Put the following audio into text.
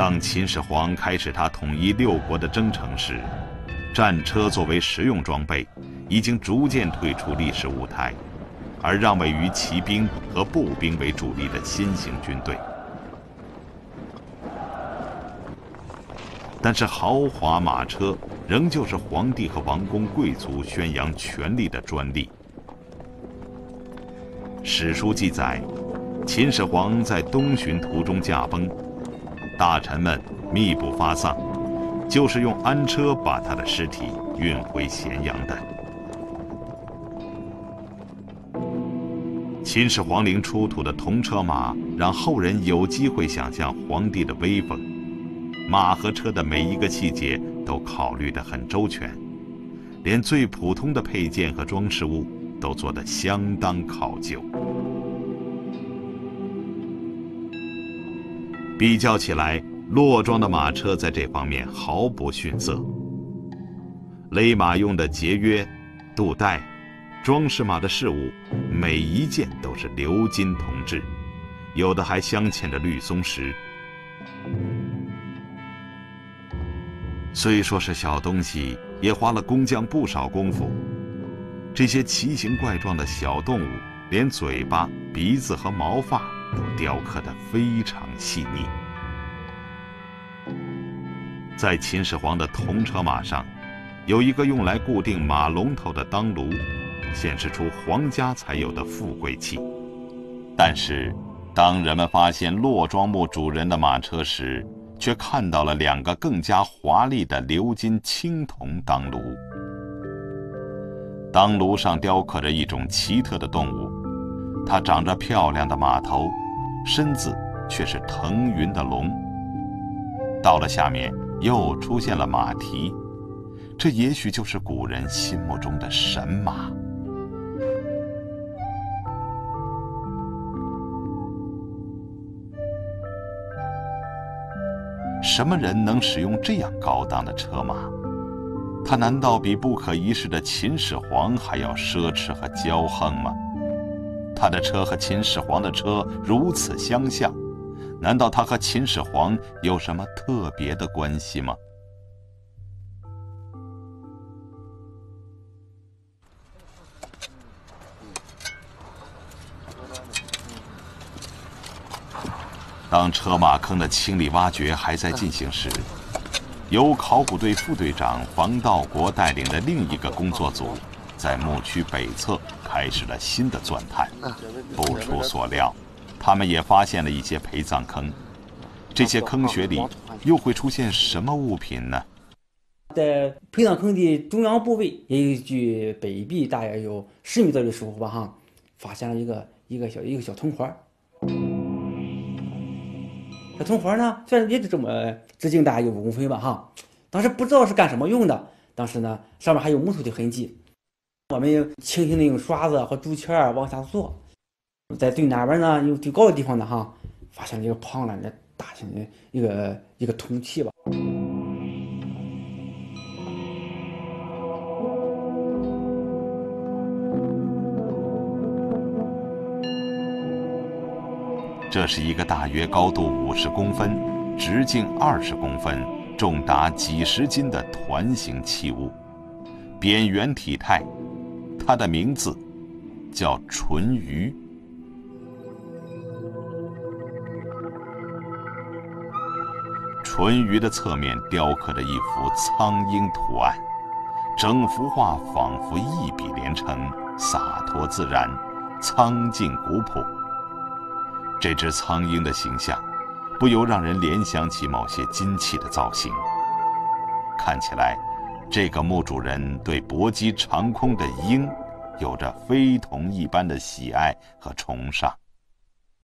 当秦始皇开始他统一六国的征程时，战车作为实用装备，已经逐渐退出历史舞台，而让位于骑兵和步兵为主力的新型军队。但是豪华马车仍旧是皇帝和王公贵族宣扬权力的专利。史书记载，秦始皇在东巡途中驾崩，大臣们密不发丧，就是用安车把他的尸体运回咸阳的。秦始皇陵出土的铜车马，让后人有机会想象皇帝的威风。马和车的每一个细节都考虑得很周全，连最普通的配件和装饰物都做得相当考究。比较起来，骆庄的马车在这方面毫不逊色。勒马用的节约、肚带、装饰马的饰物，每一件都是鎏金铜制，有的还镶嵌着绿松石。虽说是小东西，也花了工匠不少功夫。这些奇形怪状的小动物，连嘴巴、鼻子和毛发都雕刻得非常细腻。在秦始皇的铜车马上，有一个用来固定马龙头的当炉，显示出皇家才有的富贵气。但是，当人们发现骆庄墓主人的马车时，却看到了两个更加华丽的鎏金青铜当炉。当炉上雕刻着一种奇特的动物，它长着漂亮的马头，身子却是腾云的龙。到了下面又出现了马蹄，这也许就是古人心目中的神马。什么人能使用这样高档的车马？他难道比不可一世的秦始皇还要奢侈和骄横吗？他的车和秦始皇的车如此相像，难道他和秦始皇有什么特别的关系吗？当车马坑的清理挖掘还在进行时，由考古队副队长房道国带领的另一个工作组，在墓区北侧开始了新的钻探。不出所料，他们也发现了一些陪葬坑。这些坑穴里又会出现什么物品呢？在陪葬坑的中央部位，也有距北壁大约有十米左右的时候吧，哈，发现了一个一个小一个小铜环。这铜环呢，虽然也就这么直径大概有五公分吧，哈，当时不知道是干什么用的。当时呢，上面还有木头的痕迹。我们轻轻的用刷子和竹签儿往下做，在最南边呢，有最高的地方呢，哈，发现了一个庞然的大型的一个一个铜器吧。这是一个大约高度五十公分、直径二十公分、重达几十斤的团形器物，扁圆体态，它的名字叫淳于。淳于的侧面雕刻着一幅苍鹰图案，整幅画仿佛一笔连成，洒脱自然，苍劲古朴。这只苍鹰的形象，不由让人联想起某些金器的造型。看起来，这个墓主人对搏击长空的鹰，有着非同一般的喜爱和崇尚。